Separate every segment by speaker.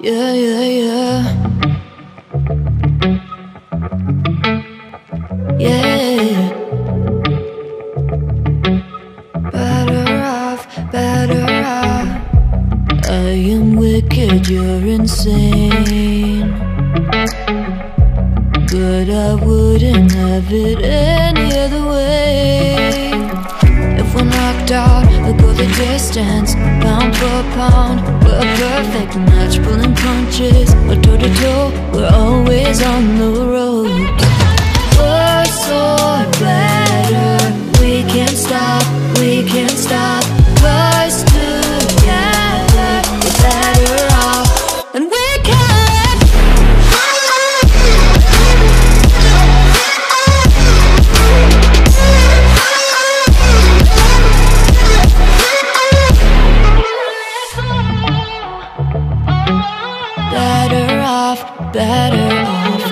Speaker 1: Yeah, yeah, yeah. Yeah. Better off, better off. I am wicked, you're insane. But I wouldn't have it any other way. If we're knocked out, we'll go the distance, pound for pound. We're a perfect match, pulling punches. We're toe to toe, we're always on the road. Or better, we can't stop, we can't stop. Better off, better off.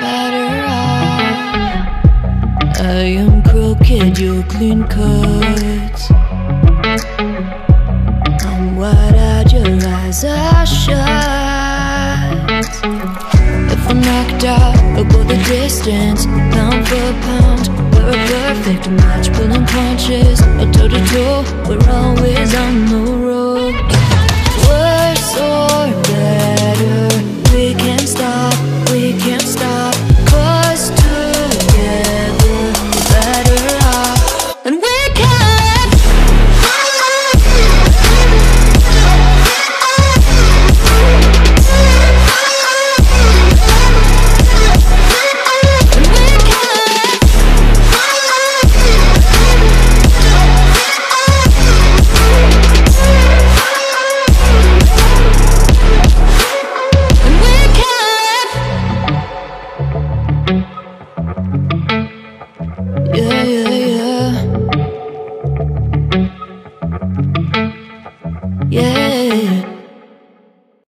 Speaker 1: Better off. I am crooked, you're clean cut. I'm wide-eyed, your eyes are shut. If I'm knocked out, we'll go the distance, pound for pound. We're a perfect match, pulling punches, yeah.